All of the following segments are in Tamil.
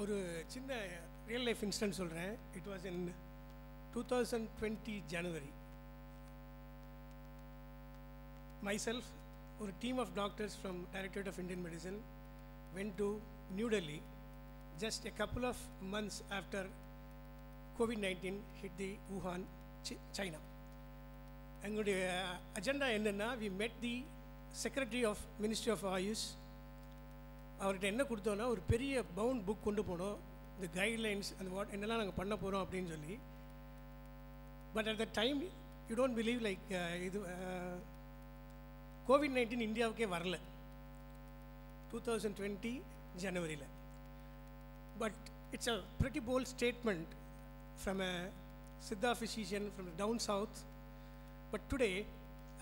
ஒரு சின்ன ரியல் லைஃப் இன்சிடென்ட் சொல்கிறேன் it was in two thousand twenty January myself ஒரு team of doctors from directorate of Indian medicine went to New Delhi just a couple of months after COVID nineteen hit the wuhan China எங்களுடைய அஜெண்டா என்னென்னா we met the secretary of ministry of AYUSH அவர்கிட்ட என்ன கொடுத்தோன்னா ஒரு பெரிய பவுண்ட் புக் கொண்டு போனோம். இந்த கைட்லைன்ஸ் அந்த வாட் என்னெல்லாம் நாங்கள் பண்ண போகிறோம் அப்படின்னு சொல்லி. But at the time you don't believe like இது uh, கோவிட் நைன்டீன் இந்தியாவுக்கே வரல. டூ தௌசண்ட் டுவெண்ட்டி ஜனவரியில் but it's a pretty bold statement from a Siddha physician from down south but today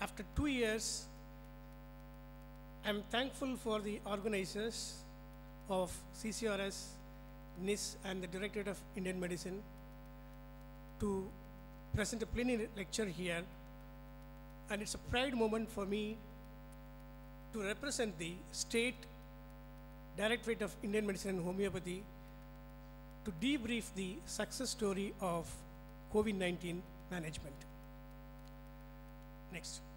after two years I'm thankful for the organizers of CCRS, NIS, and the Directorate of Indian Medicine to present a plenary lecture here. And it's a pride moment for me to represent the State Directorate of Indian Medicine and Homeopathy to debrief the success story of COVID 19 management. Next.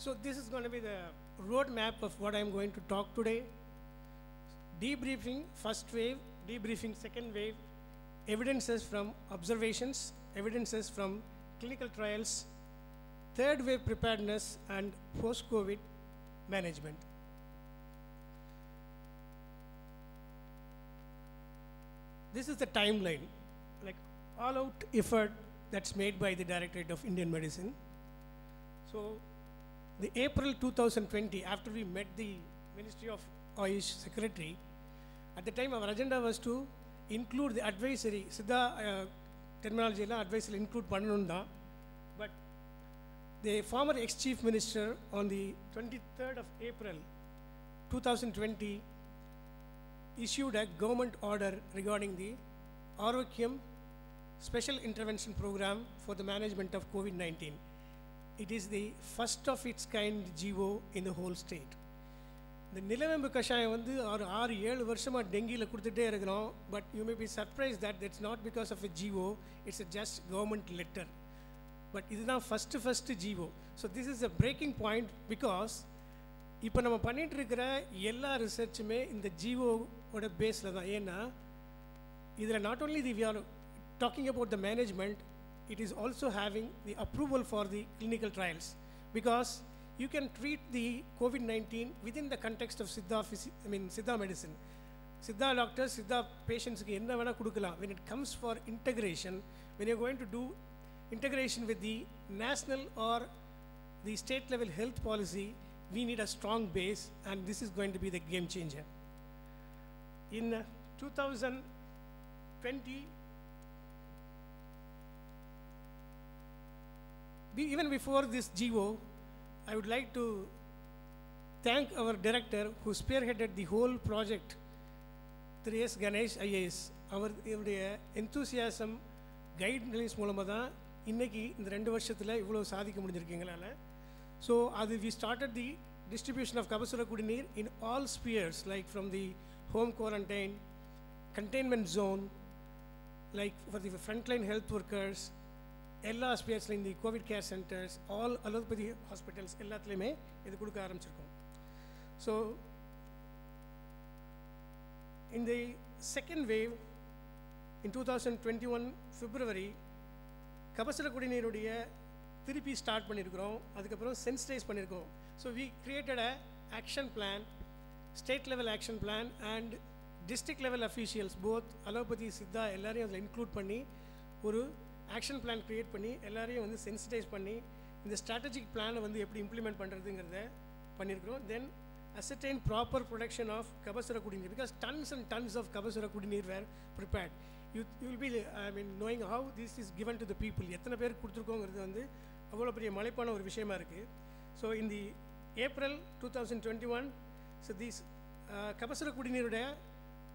So this is going to be the roadmap of what I'm going to talk today. Debriefing first wave, debriefing second wave, evidences from observations, evidences from clinical trials, third wave preparedness and post-COVID management. This is the timeline, like all out effort that's made by the Directorate of Indian Medicine. So the April 2020, after we met the Ministry of OISH secretary, at the time our agenda was to include the advisory, SIDDHA uh, terminology, advisory include Pananunda, but the former ex-chief minister on the 23rd of April 2020 issued a government order regarding the Orokyam Special Intervention Program for the Management of COVID-19. It is the first of its kind GO in the whole state. இந்த நிலவேம்பு கஷாயம் வந்து ஒரு ஆறு ஏழு வருஷமாக டெங்கியில் கொடுத்துட்டே இருக்கிறோம். But you may be surprise that it's not because of a GO it's a just government letter but இதுதான் first first GO so this is a breaking point because இப்போ நம்ம பண்ணிகிட்டு இருக்கிற எல்லா ரிசர்ச்சுமே இந்த ஜிஓவோட பேஸில் தான். ஏன்னா இதில் not only the we are talking about the management it is also having the approval for the clinical trials because you can treat the COVID-19 within the context of Siddha, I mean, Siddha medicine. Siddha doctors, Siddha patients, when it comes for integration, when you're going to do integration with the national or the state level health policy, we need a strong base and this is going to be the game changer. In 2020, even before this GO, I would like to thank our director who spearheaded the whole project, Thiru S Ganesh IAS அவர் இவருடைய எந்தூசியாசம் கைட்லைன்ஸ் மூலமாக தான் இன்றைக்கி இந்த ரெண்டு வருஷத்தில் இவ்வளோ சாதிக்க முடிஞ்சிருக்கு எங்களால் ஸோ அது we started the distribution of Kabasura Kudineer in all spheres like from the home quarantine containment zone like for the frontline health workers எல்லா ஸ்பேஸ்லையும் இந்த covid care centers all allopathy hospitals எல்லாத்துலேயுமே இது கொடுக்க ஆரம்பிச்சிருக்கோம். ஸோ இந்த second wave in two thousand twenty one February Kabasura குடிநீருடைய திருப்பி ஸ்டார்ட் பண்ணியிருக்கிறோம் அதுக்கப்புறம் சென்சிடைஸ் பண்ணியிருக்கோம் so we created a action plan state level action plan and district level officials both allopathy Siddha எல்லாரையும் அதில் இன்க்ளூட் பண்ணி ஒரு ஆக்ஷன் பிளான் க்ரியேட் பண்ணி எல்லாரையும் வந்து சென்சிடைஸ் பண்ணி இந்த ஸ்ட்ராட்டஜிக் பிளானை வந்து எப்படி இம்ப்ளிமெண்ட் பண்ணுறதுங்கிறத பண்ணியிருக்கிறோம் then ascertain proper production of Kabasura Kudineer because tons and tons of Kabasura Kudineer were prepared you you will be I mean knowing how this is given to the people எத்தனை பேர் கொடுத்துருக்கோங்கிறது வந்து அவ்வளோ பெரிய மலைப்பான ஒரு விஷயமா இருக்குது ஸோ இந்த April two thousand twenty one so these Kabasura குடிநீருடைய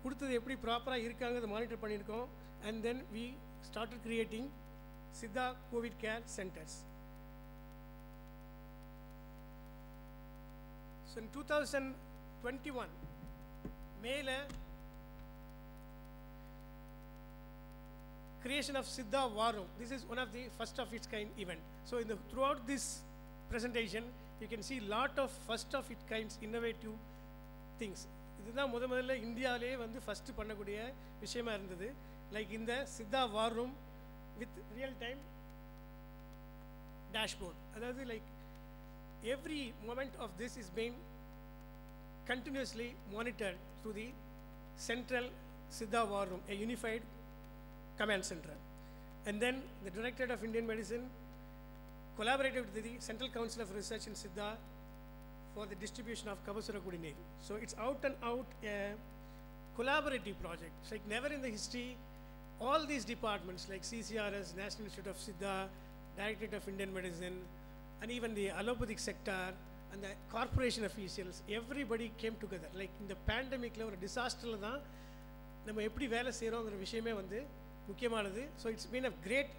கொடுத்தது எப்படி ப்ராப்பராக இருக்காங்கிறத மானிட்டர் பண்ணியிருக்கோம். And then we started creating Siddha covid care centers. So in 2021, மேல creation of Siddha War Room. This is one of the first of its kind event. So in the, throughout this presentation, you can see lot of first of its kinds innovative things. இதுதான் முத முதல்ல இந்தியாவிலேயே வந்து ஃபஸ்ட்டு பண்ணக்கூடிய விஷயமா இருந்தது லைக் இந்த Siddha war room with real time dashboard அதாவது like every moment of this is been continuously monitored through the central Siddha War Room, a unified command center. And then the Directorate of Indian Medicine collaborated with the Central Council of Research in Siddha for the distribution of Kabasura Kudinir. So it's out and out a collaborative project. It's like never in the history, all these departments like CCRS, National Institute of Siddha, Directorate of Indian Medicine, and even the allopathic sector and the corporation officials, everybody came together. Like இந்த பேண்டமிக்கில் ஒரு டிசாஸ்டரில் தான் நம்ம எப்படி வேலை செய்கிறோங்கிற விஷயமே வந்து முக்கியமானது so it's been a great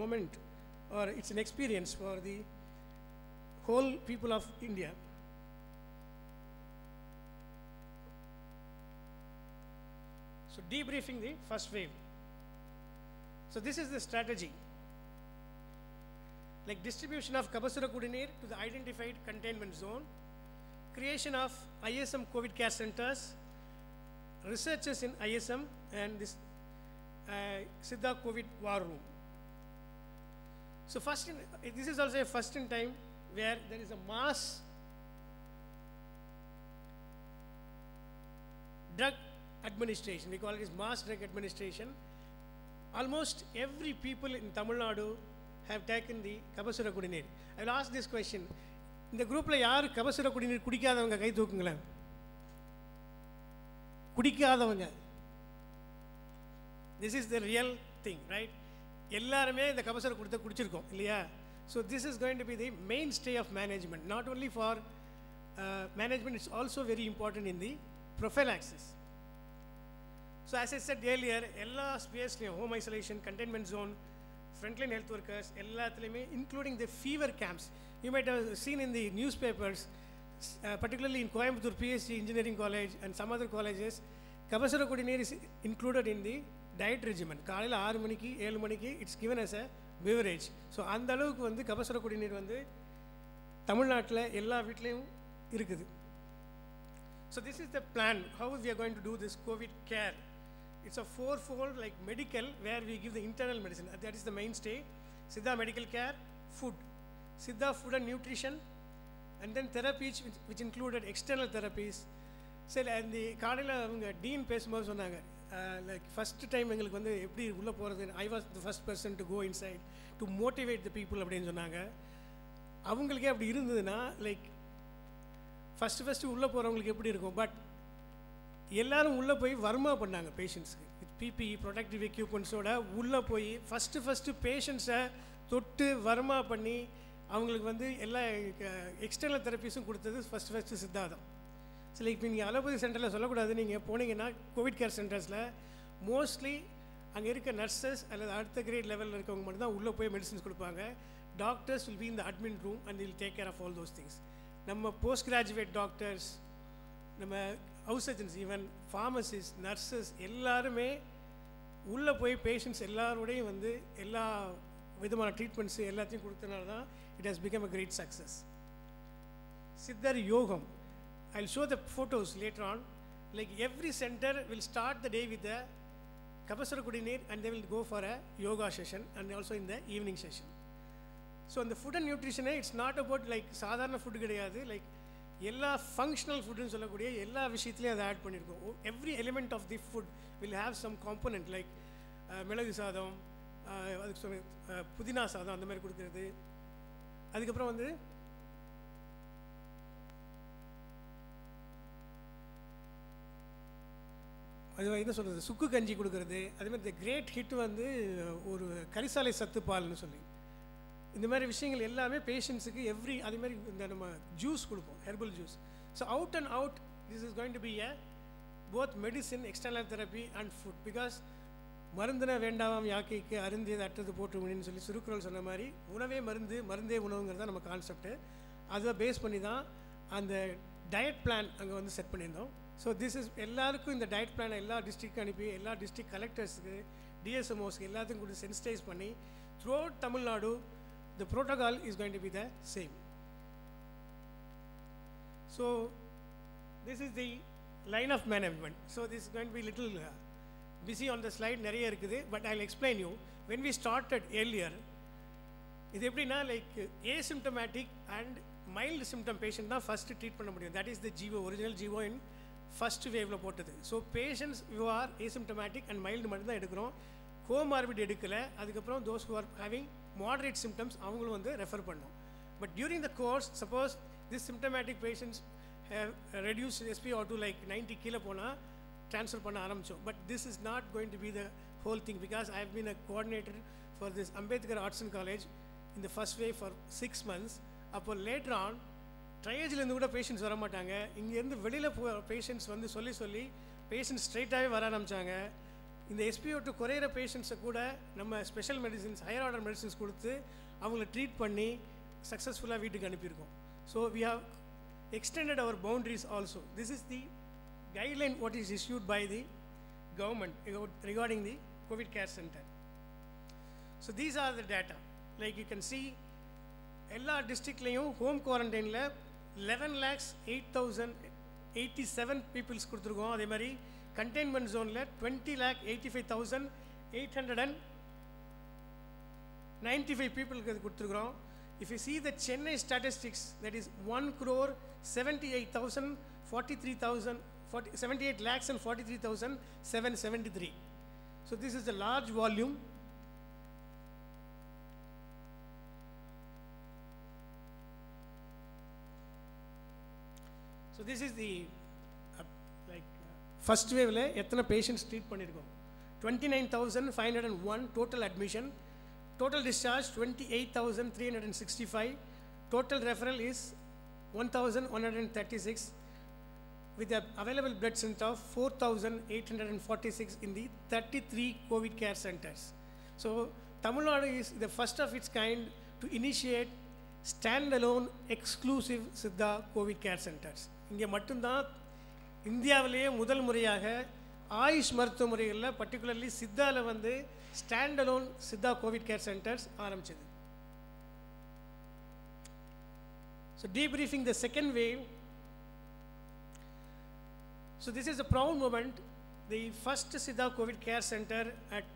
moment or it's an experience for the whole people of India So debriefing the first wave. So this is the strategy. Like distribution of Kabasura Kudineer to the identified containment zone, creation of ISM COVID care centers, researchers in ISM and this uh, Siddha COVID war room. So first, in, this is also a first in time where there is a mass drug administration. We call it as mass drug administration. Almost every people in Tamil Nadu have taken the Kabasura I I will ask this question. இந்த குரூப்பில் யார் கபசுர குடிநீர் குடிக்காதவங்க கை தூக்குங்களேன்? குடிக்காதவங்க. This is the real thing right எல்லாருமே இந்த கபசுர குடித்த குடிச்சிருக்கோம் இல்லையா? So this is going to be the mainstay of management not only for management it's also very important in the prophylaxis so as as said earlier எல்லா ஸ்பேஸ்லையும் home isolation containment zone frontline health workers எல்லாத்துலேயுமே including the fever camps you might have seen in the newspapers particularly in Coimbatore PSG engineering college and some other colleges Kabasura Kudineer is included in the diet regiment காலையில் ஆறு மணிக்கு ஏழு மணிக்கு it's given as a beverage so அந்த அளவுக்கு வந்து கபசுர குடிநீர் வந்து தமிழ்நாட்டில் எல்லா வீட்லேயும் இருக்குது. So this is the plan how we are going to do this covid care it's a fourfold like medical where we give the internal medicine that is the mainstay Siddha medical care food Siddha food and nutrition and then therapies which, which included external therapies. சரி அந்த காலையில் அவங்க டீன் பேசும்போது சொன்னாங்க. லைக் ஃபஸ்ட்டு டைம் எங்களுக்கு வந்து எப்படி உள்ளே போகிறது I was the first person to go inside to motivate the people அப்படின்னு சொன்னாங்க. அவங்களுக்கே அப்படி இருந்ததுன்னா லைக் ஃபஸ்ட்டு ஃபஸ்ட்டு உள்ளே போகிறவங்களுக்கு எப்படி இருக்கும்? பட் எல்லாரும் உள்ளே போய் வர்மா பண்ணாங்க பேஷண்ட்ஸுக்கு வித் பிபிஇ ப்ரொடக்டிவ் எக்யூப்மெண்ட்ஸோட உள்ளே போய் ஃபஸ்ட்டு ஃபஸ்ட்டு பேஷண்ட்ஸை தொட்டு வர்மா பண்ணி அவங்களுக்கு வந்து எல்லா எக்ஸ்டர்னல் தெரப்பீஸும் கொடுத்தது ஃபஸ்ட் ஃபஸ்ட்டு சித்தாதம் ஸோ லைக் நீங்கள் அலோபதி சென்டரில் சொல்லக்கூடாது. நீங்கள் போனீங்கன்னா கோவிட் கேர் சென்டர்ஸில் மோஸ்ட்லி அங்கே இருக்க நர்சஸ் அல்லது அடுத்த கிரேட் லெவலில் இருக்கவங்க மட்டும் தான் உள்ளே போய் மெடிசன்ஸ் கொடுப்பாங்க. டாக்டர்ஸ் வில் பி இந்த admin room and will take care of all those things நம்ம போஸ்ட் கிராஜுவேட் டாக்டர்ஸ் நம்ம house surgeons even pharmacist nurses எல்லாருமே உள்ளே போய் பேஷண்ட்ஸ் எல்லாரோடையும் வந்து எல்லா விதமான ட்ரீட்மெண்ட்ஸு எல்லாத்தையும் கொடுத்தனால தான் it has become a great success சித்தர் யோகம் I show the photos later on like every center will start the day with the Kabasura Kudineer and they will go for a yoga session and also இந்த ஈவினிங் செஷன் ஸோ அந்த ஃபுட் அண்ட் நியூட்ரிஷனே இட்ஸ் நாட் அபவுட் லைக் சாதாரண ஃபுட் கிடையாது லைக் எல்லா ஃபங்க்ஷனல் ஃபுட்டுன்னு சொல்லக்கூடிய எல்லா விஷயத்துலையும் அதை ஆட் பண்ணியிருக்கோம் every element of the food will have some component like மிளகு சாதம் அதுக்கு சொன்ன புதினா சாதம் அந்த மாதிரி கொடுக்குறது. அதுக்கப்புறம் வந்து அது என்ன சொல்கிறது சுக்கு கஞ்சி கொடுக்குறது. அதேமாதிரி இந்த கிரேட் ஹிட் வந்து ஒரு கரிசாலை சத்து பால்னு சொல்லி. இந்த மாதிரி விஷயங்கள் எல்லாமே பேஷண்ட்ஸுக்கு எவ்ரி அதே மாதிரி இந்த நம்ம ஜூஸ் கொடுப்போம் herbal juice so out and out this is going to be a both medicine external therapy and food because மருந்தின வேண்டாம் யாக்கைக்கு அருந்தியது அட்டது போற்றுமணின்னு சொல்லி சுருக்குறள் சொன்ன மாதிரி உணவே மருந்து மருந்தே உணவுங்கிறது தான் நம்ம கான்செப்ட்டு அதை பேஸ் பண்ணி தான் அந்த டயட் பிளான் அங்கே வந்து செட் பண்ணியிருந்தோம். ஸோ திஸ் இஸ் எல்லாருக்கும் இந்த டயட் பிளானை எல்லா டிஸ்ட்ரிக்ட் அனுப்பி எல்லா டிஸ்ட்ரிக்ட் கலெக்டர்ஸுக்கு டிஎஸ்எம்ஓஸ்க்கு எல்லாத்துக்கும் கூட சென்சிடைஸ் பண்ணி throughout Tamil Nadu the protocol is going to be the same so this is the line of management so this going be little busy on the slide நிறைய இருக்குது but I explain you when we started earlier இது எப்படின்னா like asymptomatic and mild symptom patient தான் ஃபஸ்ட்டு ட்ரீட் பண்ண முடியும். That is the GO original GO in first வேவில் போட்டது. So patients you are asymptomatic and mild மட்டும் தான் எடுக்கிறோம். கோமார்பிட் எடுக்கலை அதுக்கப்புறம் those who are having moderate symptoms அவங்களும் வந்து ரெஃபர் பண்ணோம். But during the course suppose this symptomatic patients have reduce SP or to like ninety கீழே போனால் ட்ரான்ஸ்ஃபர் பண்ண ஆரம்பித்தோம் but this is not going to be the whole thing because I have been a coordinator for this Ambedkar arts and college இந்த first wave for six months அப்போ லேட்டர் ஆன் ட்ரையேஜ்லேருந்து கூட பேஷண்ட்ஸ் வர மாட்டாங்க. இங்கேருந்து வெளியில் போ பேஷண்ட்ஸ் வந்து சொல்லி சொல்லி பேஷண்ட்ஸ் ஸ்ட்ரைட்டாகவே வர ஆரம்பித்தாங்க இந்த எஸ்பிஓ டூ குறையிற பேஷண்ட்ஸை கூட நம்ம special medicines higher order medicines கொடுத்து அவங்கள ட்ரீட் பண்ணி சக்ஸஸ்ஃபுல்லாக வீட்டுக்கு அனுப்பியிருக்கோம். So we have extended our boundaries also this is the guideline what is issued by the government regarding the covid care center so these are the data like you can see எல்லா டிஸ்ட்ரிக்ட்லேயும் home குவாரண்டைனில் eleven lakhs eight thousand eighty seven peoples கொடுத்துருக்கோம். அதே மாதிரி கண்டெய்ன்மெண்ட் ஜோனில் twenty lakh eighty five thousand eight hundred and ninety five பீப்புளுக்கு அது கொடுத்துருக்குறோம் if you see the Chennai statistics that is one crore seventy eight thousand forty three thousand 40, 78 lakhs and 43,773. So this is a large volume. So this is the uh, like uh, first wave la எத்தனை patients treat பண்ணிருக்கோம் 29,501 total admission total discharge 28,365 total referral is 1,136 with the available blood strength of 4,846 in the 33 COVID care centers. So, Tamil Nadu is the first of its kind to initiate standalone exclusive Siddha COVID care centres இங்கே மட்டும்தான் இந்தியாவிலேயே முதல் முறையாக ஆயுஷ் மருத்துவ முறைகளில் பர்டிகுலர்லி சித்தாவில் வந்து standalone Siddha covid care centers ஆரம்பிச்சது so debriefing the second wave so this is a proud moment the first Siddha covid care center at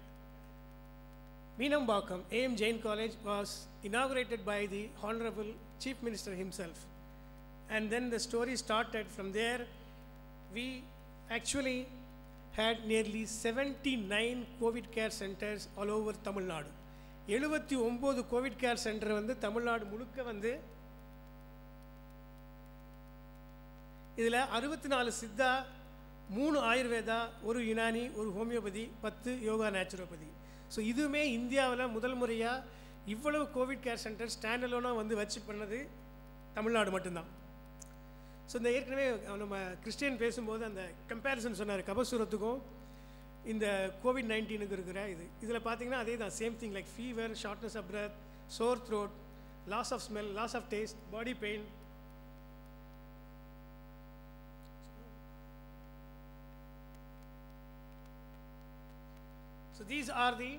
Meenambakkam A.M. Jain college was inaugurated by the Honorable Chief Minister himself. And then the story started from there. We actually had nearly 79 COVID care centers all over Tamil Nadu. எழுபத்தி ஒம்பது கோவிட் கேர் சென்டர் வந்து தமிழ்நாடு முழுக்க வந்து இதில் அறுபத்தி நாலு சித்தா மூணு ஆயுர்வேதா ஒரு யுனானி ஒரு ஹோமியோபதி பத்து யோகா நேச்சுரோபதி ஸோ இதுவுமே இந்தியாவில் முதல் முறையாக இவ்வளவு கோவிட் கேர் சென்டர் ஸ்டாண்டலோனாக வந்து வச்சு பண்ணது தமிழ்நாடு மட்டும்தான் ஸோ இந்த ஏற்கனவே நம்ம கிறிஸ்டியன் பேசும்போது அந்த கம்பேரிசன் சொன்னார் கபசூரத்துக்கும் இந்த கோவிட் நைன்டீனுக்கு இருக்கிற இது. இதில் பார்த்தீங்கன்னா அதே தான் same thing like fever shortness of breath sore throat loss of smell loss of taste body pain So these are the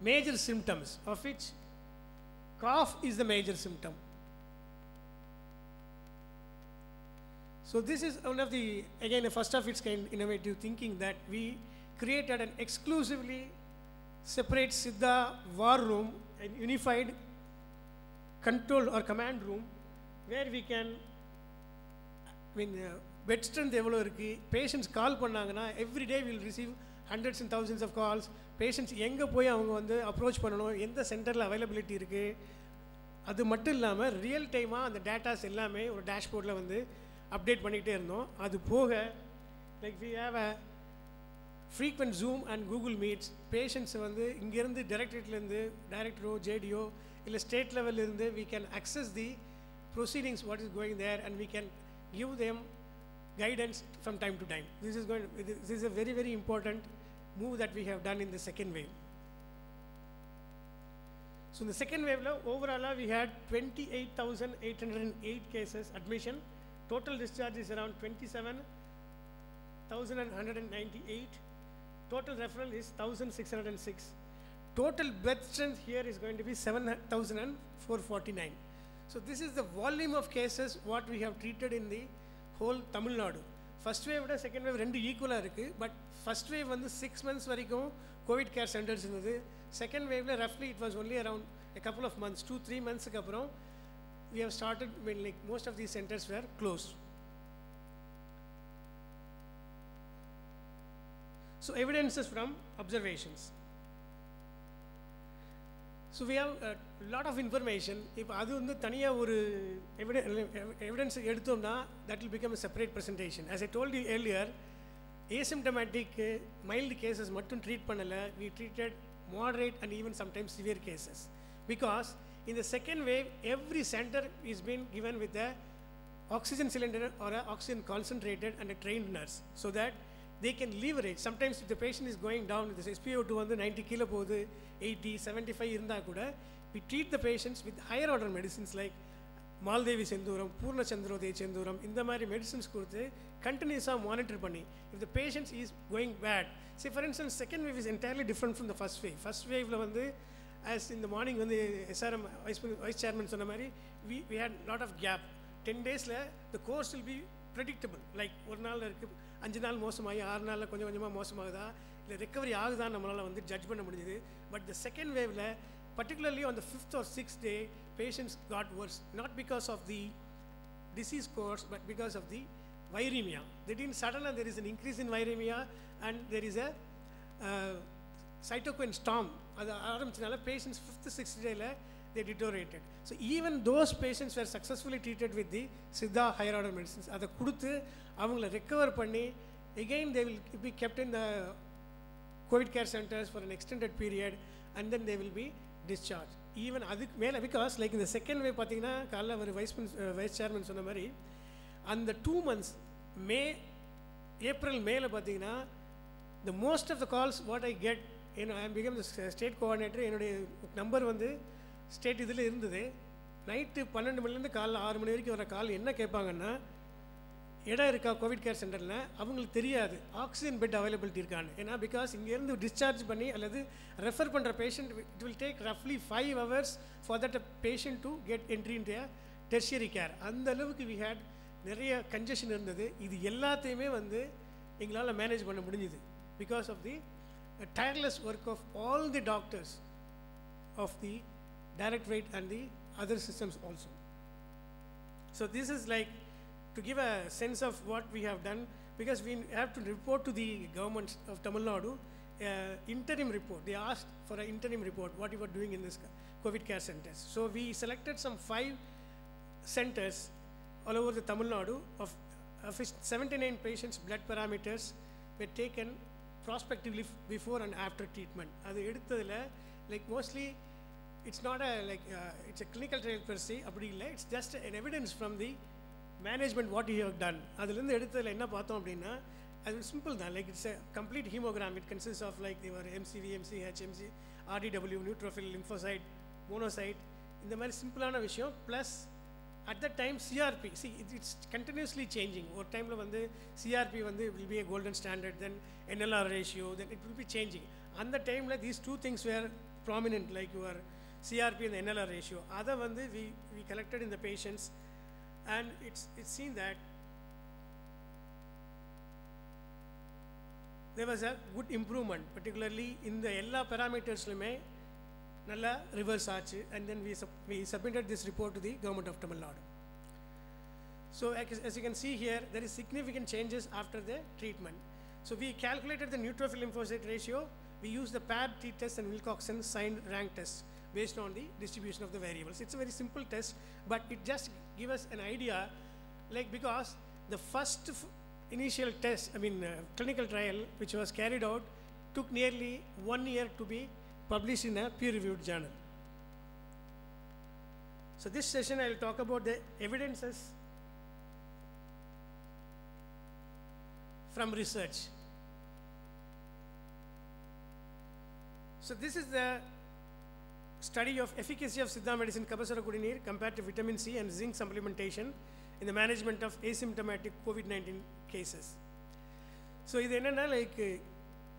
major symptoms of which cough is the major symptom. So this is one of the, again, a first of its kind innovative thinking that we created an exclusively separate Siddha war room, an unified control or command room where we can, I mean, uh, bed strength எவ்வளோ இருக்குது பேஷண்ட்ஸ் கால் பண்ணாங்கன்னா every day will receive hundreds and thousands of calls patients எங்கே போய் அவங்க வந்து அப்ரோச் பண்ணணும் எந்த சென்டரில் அவைலபிலிட்டி இருக்குது அது மட்டும் இல்லாமல் ரியல் டைமாக அந்த டேட்டாஸ் எல்லாமே ஒரு டேஷ்போர்டில் வந்து அப்டேட் பண்ணிக்கிட்டே இருந்தோம் அது போக like we have a frequent Zoom and Google Meets patients வந்து இங்கேருந்து டைரக்டரேட்லேருந்து டைரக்டரோ ஜேடியோ இல்லை state லெவல்லேருந்து we can access the proceedings what is going there and we can give them guidance from time to time. This is going. This is a very very important move that we have done in the second wave. So in the second wave, overall we had 28,808 cases admission, Total discharge is around 27,198. Total referral is 1,606. Total bed strength here is going to be 7,449. So this is the volume of cases what we have treated in the whole Tamil Nadu. First wave விட செகண்ட் வேவ் ரெண்டு ஈக்குவலாக இருக்குது பட் ஃபஸ்ட் வேவ் வந்து சிக்ஸ் மந்த்ஸ் வரைக்கும் கோவிட் கேர் சென்டர்ஸ் இருந்தது second வேவில் ரஃப்லி it was only around a couple of months two three மந்த்ஸுக்கு அப்புறம் We have started when like most of these centers were closed. So evidences from observations. So we have a lot of information. இப்போ அது வந்து தனியாக ஒரு எவிடன்ஸ் எடுத்தோம்னா that will become a separate presentation. As I told you earlier, asymptomatic mild cases மட்டும் ட்ரீட் பண்ணலை we treated moderate and even sometimes severe cases because in the second wave every center is being given with a oxygen cylinder or a oxygen concentrated and a trained nurse so that they can leverage sometimes if the patient is going down with this SpO2 வந்து 90 கீழே போகுது 80 75 இருந்தால் கூட we treat the patients with higher order medicines like மால்தேவி செந்தூரம் பூர்ணச்சந்திரோதய செந்தூரம் இந்த மாதிரி மெடிசின்ஸ் கொடுத்து கண்டினியூஸாக மானிட்டர் பண்ணி if the patients is going bad see for instance second wave is entirely different from the first wave first வேவ்ல வந்து as இந்த மார்னிங் வந்து எஸ்ஆர்எம் வைஸ் வைஸ் சேர்மன் சொன்ன மாதிரி we we had lot of gap ten டேஸில் the course will be predictable like ஒரு நாளில் இருக்குது அஞ்சு நாள் மோசமாகி ஆறு நாளில் கொஞ்சம் கொஞ்சமாக மோசமாகுதா இல்லை ரெக்கவரி ஆகுதான்னு நம்மளால் வந்து ஜட்ஜ் பண்ண முடிஞ்சுது பட் த செகண்ட் வேவில் பர்டிகுலர்லி அந்த fifth or six day patients got worse not because of the disease course but because of the viremia. திடீர்னு சடனாக there is an increase in viremia and there is a uh, cytokine அது ஆரம்பிச்சதுனால பேஷண்ட்ஸ் ஃபிஃப்த்து சிக்ஸ்த் டேயில் they deteriorated so even those patients were successfully treated with the Siddha higher order medicines அதை கொடுத்து அவங்கள ரெக்கவர் பண்ணி again they will be kept in the covid care centers for an extended period and then they will be discharge even அதுக்கு மேலே பிகாஸ் லைக் இந்த செகண்ட் வே பார்த்தீங்கன்னா காலைல ஒரு வைஸ் வைஸ் சேர்மன் சொன்ன மாதிரி அந்த டூ மந்த்ஸ் மே ஏப்ரல் மேல பார்த்தீங்கன்னா the most of the calls what I get and I become state coordinator என்னுடைய நம்பர் வந்து ஸ்டேட் இதில் இருந்தது. நைட்டு பன்னெண்டு மணிலேருந்து காலைல ஆறு மணி வரைக்கும் வர கால் என்ன கேட்பாங்கன்னா இடம் இருக்கா கோவிட் கேர் சென்டரில் அவங்களுக்கு தெரியாது. ஆக்சிஜன் பெட் அவைலபிலிட்டி இருக்கான்னு. ஏன்னா பிகாஸ் இங்கேருந்து டிஸ்சார்ஜ் பண்ணி அல்லது ரெஃபர் பண்ணுற patient it will take ரஃப்லி five hours for that a patient to get entry in tertiary care அந்த அளவுக்கு வி ஹேட் நிறைய கன்ஜெஷன் இருந்தது. இது எல்லாத்தையுமே வந்து எங்களால் மேனேஜ் பண்ண முடிஞ்சுது. Because of the the tireless work of all the doctors of the directorate and the other systems also. So this is like to give a sense of what we have done because we have to report to the government of Tamil Nadu uh, interim report. They asked for an interim report, what you were doing in this COVID care centers. So we selected some five centers all over the Tamil Nadu of, of 79 patients' blood parameters were taken prospectively before and after treatment அது எடுத்ததில் like mostly it's not a like it's a clinical trial per se அப்படி இல்லை it's just an evidence from the management what you have done அதுலேருந்து எடுத்ததில் என்ன பார்த்தோம் அப்படின்னா அது சிம்பிள் தான் like it's a complete hemogram it consist of like திவர் MCV MC RDW neutrophil lymphocyte monocyte இந்த மாதிரி சிம்பிளான விஷயம் plus at the time CRP C it it's continuously changing ஒரு டைமில் வந்து சிஆர்பி வந்து will be a golden standard then NLR ratio then it will be changing அந்த டைமில் these two things were prominent like your CRP இந்த என்எல்ஆர் ரேஷியோ அதை வந்து வி வி கலெக்டட் இந்த patients and it's it's seen that there was a good improvement particularly இந்த எல்லா பேராமீட்டர்ஸ்லையுமே நல்லா ரிவர்ஸ் ஆச்சு and then we, sub, we submitted this report to the government of Tamil Nadu. So as, as you can see here, there is significant changes after the treatment. So we calculated the neutrophil lymphocyte ratio. We used the PAD T test and Wilcoxon signed rank test based on the distribution of the variables. It's a very simple test, but it just give us an idea, like because the first f- initial test, I mean uh, clinical trial, which was carried out, took nearly one year to be published in a peer-reviewed journal. So this session I will talk about the evidences from research. So this is the study of efficacy of Siddha medicine Kabasara Kudineer compared to vitamin C and zinc supplementation in the management of asymptomatic COVID-19 cases. So இது என்னென்னா like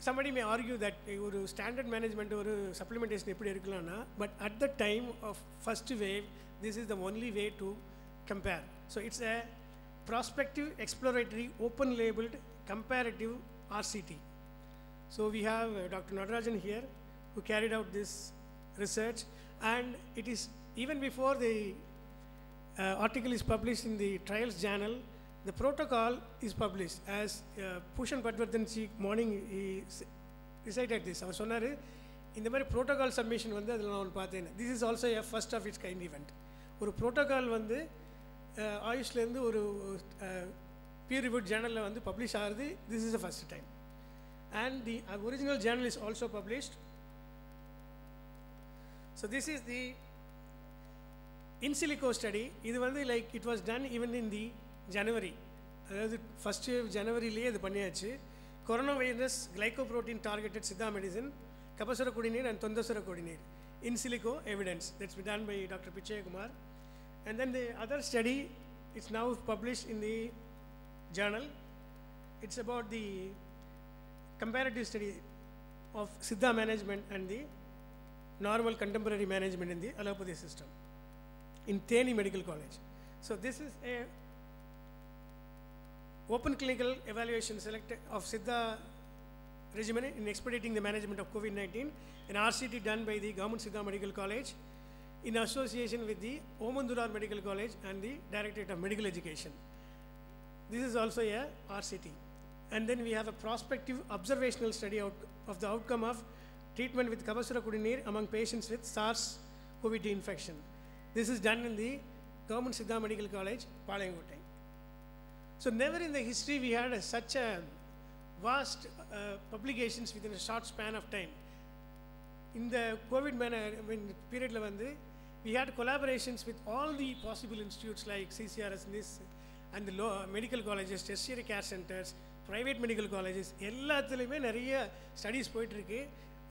somebody may argue that ஒரு ஸ்டாண்டர்ட் மேனேஜ்மெண்ட் ஒரு சப்ளிமெண்டேஷன் எப்படி இருக்கலாம்னா but at the time of first wave this is the only way to compare so it's a prospective exploratory open labelled comparative RCT So we have uh, Dr. Nadarajan here who carried out this research and it is even before the uh, article is published in the trials journal, the protocol is published as uh, Pushan Patwardhanji morning he recited this. அவர் சொன்னார் இந்த மாதிரி ப்ரோட்டோகால் சப்மிஷன் வந்து அதில் நான் பார்த்தேன். This is also a first of its kind event ஒரு ப்ரோட்டோகால் வந்து ஆயுஷ்லேருந்து ஒரு பியூர் ரிவ்யூட் ஜேர்னலில் வந்து பப்ளிஷ் ஆகுது this is the first time and the original journal is also published so this is the in silico study இது வந்து like it was done even in the January. அதாவது ஃபஸ்ட்டு ஜனவரிலேயே இது பண்ணியாச்சு. Corona virus glycoprotein targeted Siddha medicine Kabasura Kudineer and Thonthasura Kudineer in evidence that's done by doctor Pichayakumar and then the other study it's now publish in the journal it's about the comparative study of Siddha management and the normal contemporary management in the allopathy system in Theni medical college so this is a open clinical evaluation of Siddha regimen in expediting the management of COVID-19, an RCT done by the Government Siddha Medical College in association with the Omandurar Medical College and the Directorate of Medical Education. This is also a RCT. And then we have a prospective observational study out of the outcome of treatment with Kabasura Kudinir among patients with SARS-CoV-2 infection. This is done in the Government Siddha Medical College, Palangotai. So never in the history we had a, such a vast uh, publications within a short span of time. In the COVID man- I mean, period வந்து we had collaborations with all the possible institutes like CCRS this and the law, medical colleges, tertiary care centers, private medical colleges எல்லாத்துலேயுமே நிறைய ஸ்டடீஸ் போயிட்டுருக்கு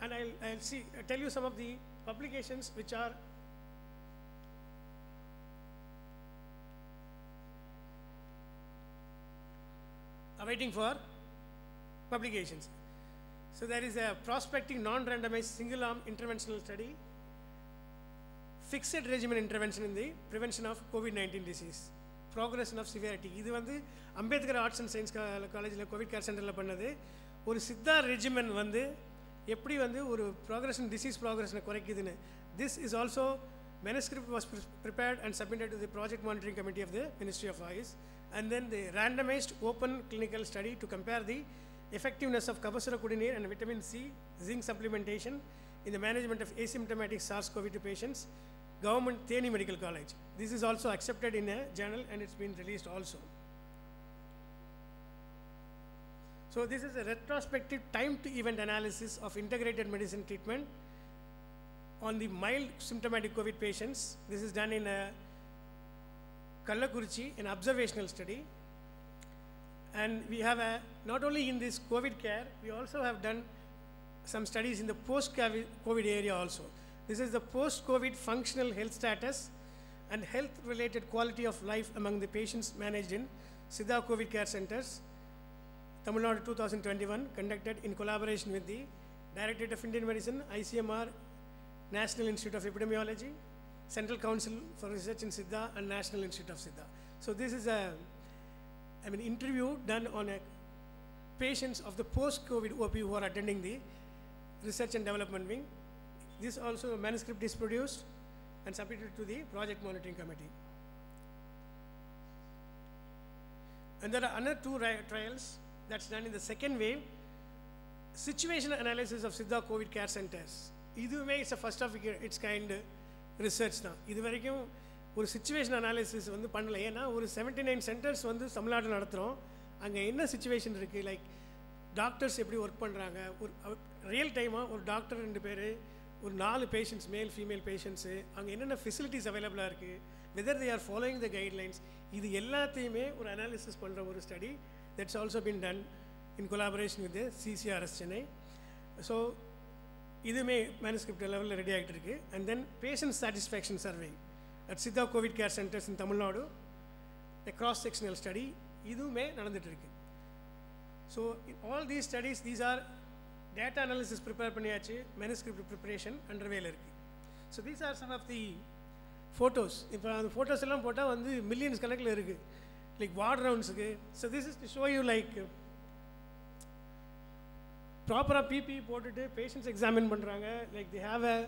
and I'll, I'll see, I'll tell you some of the publications which Awaiting for publications. So there is a prospecting non-randomized single-arm interventional study, fixed regimen intervention in the prevention of COVID-19 disease, progression of severity. இது வந்து அம்பேத்கர் ஆர்ட்ஸ் அண்ட் சயின்ஸ் காலேஜில் கோவிட் கேர் சென்டரில் பண்ணது ஒரு சித்தா ரெஜிமென் வந்து எப்படி வந்து ஒரு ப்ராக்ரஷன் டிசீஸ் ப்ராக்ரஷனை குறைக்குதுன்னு this is also manuscript was prepared and submitted to the project monitoring committee of the ministry of of and then the randomized open clinical study to compare the effectiveness of Kabasura and vitamin C zinc supplementation in the management of asymptomatic SARS-CoV-2 patients, Government Theni Medical College. This is also accepted in a journal and it's been released also. So this is a retrospective time to event analysis of integrated medicine treatment on the mild symptomatic COVID patients. This is done in a Kallakurichi, an observational study. And we have a, not only in this COVID care, we also have done some studies in the post-COVID area also. This is the post-COVID functional health status and health-related quality of life among the patients managed in Siddha COVID care centers. Tamil Nadu 2021 conducted in collaboration with the Directorate of Indian Medicine, ICMR, National Institute of Epidemiology, Central Council for Research in Siddha, and National Institute of Siddha. So this is a, I mean, interview done on a patients of the post-COVID OP who are attending the research and development wing. This also manuscript is produced and submitted to the project monitoring committee. And there are another two ri- trials that's done in the second wave. Situation analysis of Siddha COVID care centers. இதுவுமே it's a first of its kind research தான். இது வரைக்கும் ஒரு சுச்சுவேஷன் அனாலிசிஸ் வந்து பண்ணலை. ஏன்னா ஒரு செவன்ட்டி நைன் சென்டர்ஸ் வந்து தமிழ்நாடு நடத்துகிறோம் அங்கே என்ன சுச்சுவேஷன் இருக்குது லைக் டாக்டர்ஸ் எப்படி ஒர்க் பண்ணுறாங்க ஒரு ரியல் டைமாக ஒரு டாக்டர் ரெண்டு பேர் ஒரு நாலு பேஷண்ட்ஸ் மேல் ஃபீமேல் பேஷண்ட்ஸு அங்கே என்னென்ன ஃபெசிலிட்டிஸ் அவைலபிளாக இருக்குது whether they are following the guidelines இது எல்லாத்தையுமே ஒரு அனாலிசிஸ் பண்ணுற ஒரு study that's also been done in collaboration with CCRS Chennai so இதுவுமே மேனுஸ்கிரிப்ட் லெவலில் ரெடி ஆகிட்டு இருக்கு and then patient satisfaction survey at Siddha COVID care centres in Tamil Nadu a cross sectional study இதுவுமே நடந்துகிட்ருக்கு so all these studies these are data analysis prepare பண்ணியாச்சு மெனுஸ்கிரிப்ட் ப்ரிப்பரேஷன் அண்டர்வேல இருக்குது so these are some of the photos இப்போ அந்த ஃபோட்டோஸ் எல்லாம் போட்டால் வந்து மில்லியன்ஸ் கணக்கில் இருக்குது like ward ரவுண்ட்ஸுக்கு so this is to show you like ப்ராப்பராக பிபி போட்டுட்டு பேஷண்ட்ஸ் எக்ஸாமின் பண்ணுறாங்க like the have a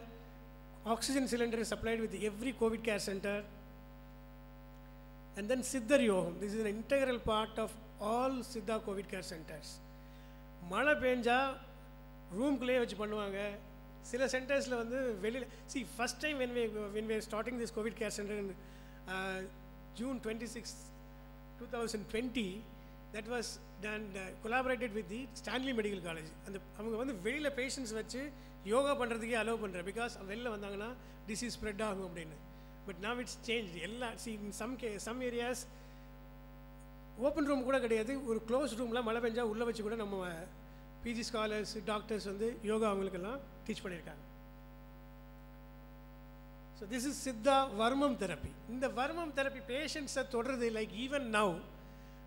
oxygen cylinder supplied with every COVID care centre and then Siddhar Yogam this is an integral part of all Siddha COVID care centres மழை பெஞ்சா ரூம்குள்ளேயே வச்சு பண்ணுவாங்க. சில சென்டர்ஸில் வந்து வெளியில் C first time when we when we starting this COVID care centre June twenty six two thousand twenty that was done collaborated with the Stanley medical college அந்த அவங்க வந்து வெளியில் பேஷண்ட்ஸ் வச்சு யோகா பண்ணுறதுக்கே அலோவ் பண்ணுறேன் பிகாஸ் வெளில வந்தாங்கன்னா டிசீஸ் ஸ்ப்ரெட் ஆகும் அப்படின்னு. பட் now இட்ஸ் சேஞ்ச் எல்லா சி இன் சம் கே சம் ஏரியாஸ் ஓப்பன் ரூம் கூட கிடையாது. ஒரு க்ளோஸ் ரூமில் மழை பெஞ்சால் உள்ளே வச்சு கூட நம்ம பிஜி ஸ்காலர்ஸ் டாக்டர்ஸ் வந்து யோகா அவங்களுக்கெல்லாம் டீச் பண்ணியிருக்காங்க. ஸோ திஸ் இஸ் சித்தா வர்மம் தெரப்பி இந்த வர்மம் தெரப்பி பேஷண்ட்ஸை தொடருது like even now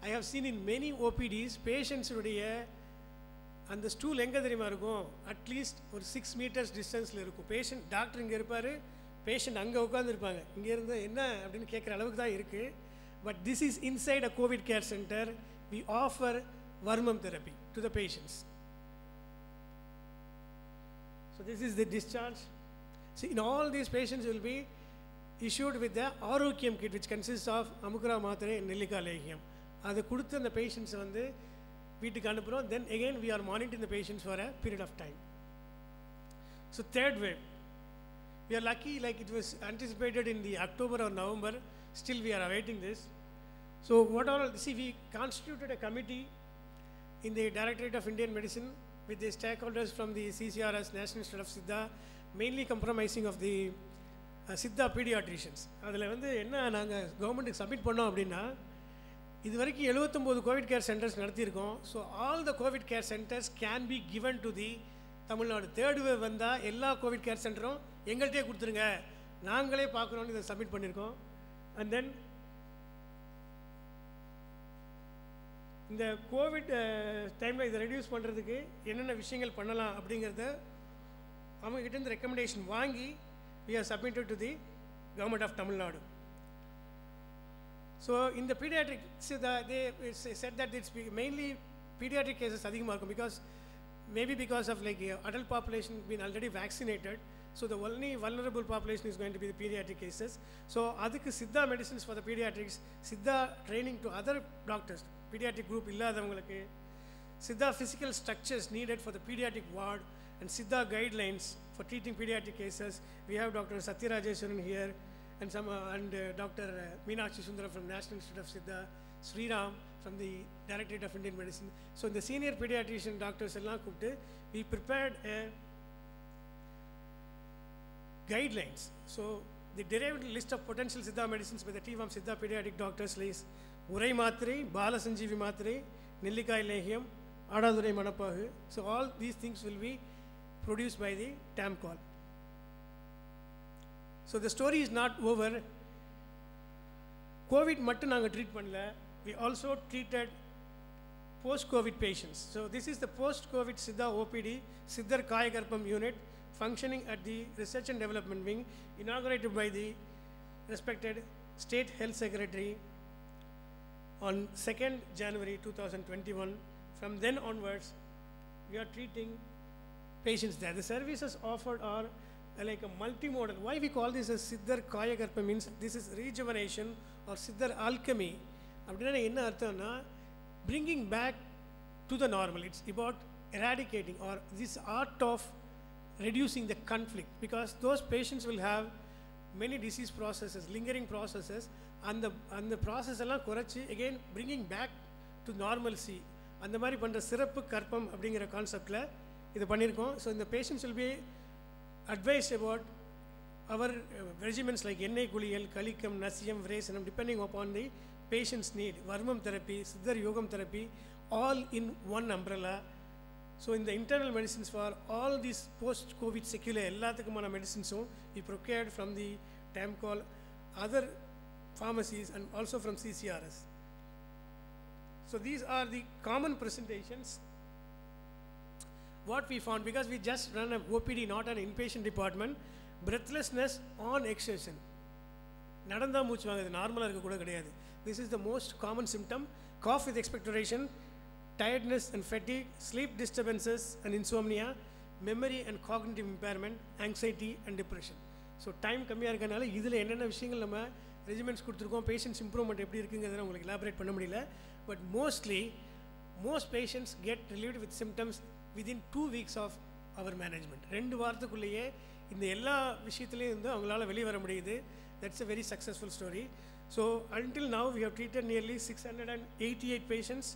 I have seen in many OPDs பேஷண்ட்ஸுடைய அந்த ஸ்டூல் எங்கே தெரியுமா இருக்கும்? அட்லீஸ்ட் ஒரு சிக்ஸ் மீட்டர்ஸ் டிஸ்டன்ஸில் இருக்கும். பேஷண்ட் டாக்டர் இங்கே இருப்பார். பேஷண்ட் அங்கே உட்காந்துருப்பாங்க இங்கேருந்து என்ன அப்படின்னு கேட்குற அளவுக்கு தான் இருக்குது but this is inside a COVID care centre we offer varmam therapy to the patients so this is the discharge so in all these patients will be issued with the Arogyam kit which consists of Amukkara mathirai Nellikkai legiyam அதை கொடுத்து அந்த பேஷண்ட்ஸை வந்து வீட்டுக்கு அனுப்புகிறோம் then again we are monitoring the patients for a period of time so third wave we are lucky like it was anticipated in the October or November still we are awaiting this so what are C we constituted a committee in the Directorate of Indian Medicine with the stakeholders from the CCRS, National Institute of Siddha, mainly compromising of the uh, Siddha pediatricians. அதில் வந்து என்ன நாங்கள் கவர்மெண்ட்டுக்கு சப்மிட் பண்ணோம் அப்படின்னா இது வரைக்கும் எழுபத்தொம்போது COVID care centres நடத்தியிருக்கோம். So all the COVID care centres can be given to the Tamil Nadu third wave வந்தால் எல்லா கோவிட் கேர் சென்டரும் எங்கள்கிட்டயே கொடுத்துருங்க. நாங்களே பார்க்குறோன்னு இதை சப்மிட் பண்ணியிருக்கோம். அண்ட் தென் இந்த கோவிட் டைமில் இதை ரெடியூஸ் பண்ணுறதுக்கு என்னென்ன விஷயங்கள் பண்ணலாம் அப்படிங்கிறத அவங்ககிட்ட இந்த ரெக்கமெண்டேஷன் வாங்கி we are submitted to the government of Tamil Nadu So in the pediatric, so the, they said that it's mainly pediatric cases adhigama because maybe because of like uh, adult population being already vaccinated. So the only vulnerable population is going to be the pediatric cases. So adhukku Siddha medicines for the pediatrics, Siddha training to other doctors, pediatric group illadhavangalukku, Siddha physical structures needed for the pediatric ward and Siddha guidelines for treating pediatric cases. We have Dr. Satyarajeshwaran here, and some and uh, Dr. Meenakshi Sundaram from National Institute of Siddha, Sriram from the Directorate of Indian Medicine. So the senior pediatrician doctors எல்லாம் கூப்பிட்டு we prepared a guidelines. So the derived list of potential Siddha medicines by the team of Siddha pediatric doctors lists உரை மாத்திரை Balasanjeevi mathirai Nellikkai legiyam Adathodai manappagu so all these things will be produced by the TAM call. So the story is not over. COVID மட்டும் நாங்கள் ட்ரீட் பண்ணல we also treated post-COVID patients. So this is the post-COVID Siddha OPD, Siddhar Kayakarpam unit functioning at the Research and Development Wing, inaugurated by the respected State Health Secretary on 2nd January 2021. From then onwards, we are treating patients there. The services offered are uh, like a multimodal. Why we call this as Siddhar Kayakarpa means this is rejuvenation or Siddhar alchemy. அப்படின்னா என்ன அர்த்தம்னா bringing back to the normal. It's about eradicating or this art of reducing the conflict because those patients will have many disease processes, lingering processes, அந்த அந்த ப்ராசஸ் எல்லாம் குறைச்சி again bringing back to normalcy அந்த மாதிரி பண்ணுற சிறப்பு கற்பம் அப்படிங்கிற கான்செப்டில் இது பண்ணியிருக்கோம் ஸோ இந்த patients will B Advice about our regimens like ennai kuliyal kalikkam nasiyam virechanam depending upon the patients need varmam therapy Siddhar Yogam therapy all in one umbrella so இந்த internal medicines for all this post COVID sequelae எல்லாத்துக்குமான மெடிசின்ஸும் we procured from the TAMPCOL other pharmacies and also from CCRS so these are the common presentations. What we found, because we just run an OPD, not an inpatient department, breathlessness on exertion. நடந்தால் மூச்சு வாங்குது நார்மலாக இருக்க கூட கிடையாது. This is the most common symptom cough with expectoration tiredness and fatigue sleep disturbances and insomnia memory and cognitive impairment anxiety and depression so time கம்மியாக இருக்கனால இதில் என்னென்ன விஷயங்கள் நம்ம ரெஜிமெண்ட்ஸ் கொடுத்துருக்கோம் பேஷண்ட்ஸ் இம்ப்ரூவ்மெண்ட் எப்படி இருக்குங்கிறத உங்களுக்கு எலாபரேட் பண்ண முடியல. But mostly most patients get relieved with symptoms within two weeks of our management ரெண்டு வாரத்துக்குள்ளேயே இந்த எல்லா விஷயத்துலேயும் இருந்து அவங்களால வெளியே வர முடியுது that's a very successful story so until now we have treated nearly 688 patients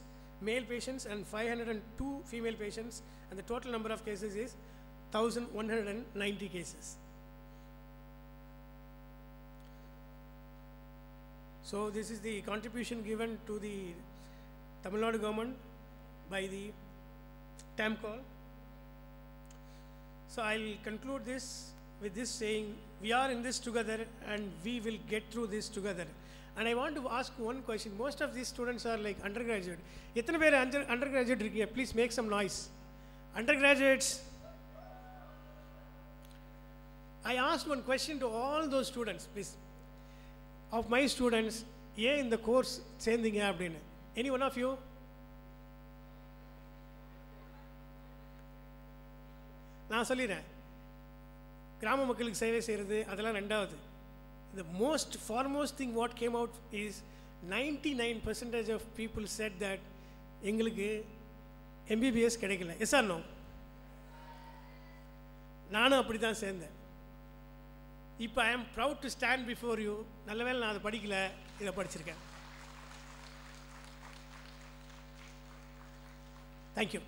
male patients and 502 female patients and the total number of cases is 1190 cases so this is the contribution given to the tamil nadu government by the tamcol so i'll conclude this with this saying, we are in this together and we will get through this together. And I want to ask one question. Most of these students are like undergraduate. எத்தனை பேர் under undergraduate இருக்கீங்க please make some noise undergraduates I asked one question to all those students, please. Of my students, ஏன் இந்த கோர்ஸ் சேர்ந்தீங்க அப்படின்னு எனி ஒன் ஆஃப் யூ நான் சொல்லிடுறேன். கிராம மக்களுக்கு சேவை செய்கிறது அதெல்லாம் ரெண்டாவது. The most foremost thing what came out is ninety nine percentage of people said that எங்களுக்கு எம்பிபிஎஸ் கிடைக்கல. எஸ் ஆர் நோ நானும் அப்படி தான் சேர்ந்தேன். இப்போ I am proud to stand before you நல்ல வேலை நான் அதை படிக்கல இதை படிச்சிருக்கேன். தேங்க்யூ